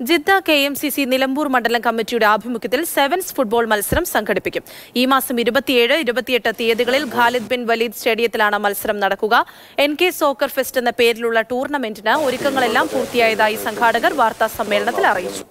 Jeddah K M C C Nilambur മണ്ഡലം കമ്മിറ്റിയുടെ ആഭിമുഖ്യത്തിൽ സെവൻസ് ഫുട്ബോൾ മത്സരം സംഘടിപ്പിക്കും. ഈ മാസം ഇരുപത്തിയേഴ് ഇരുപത്തിയെട്ട് തീയതികളിൽ ഖാലിദ് ബിൻ വലീദ് സ്റ്റേഡിയത്തിലാണ് മത്സരം നടക്കുക. എൻ കെ സോക്കർ ഫെസ്റ്റ് എന്ന പേരിലുള്ള ടൂർണമെന്റിന് ഒരുക്കങ്ങളെല്ലാം പൂർത്തിയായതായി സംഘാടകർ വാർത്താ സമ്മേളനത്തിൽ അറിയിച്ചു.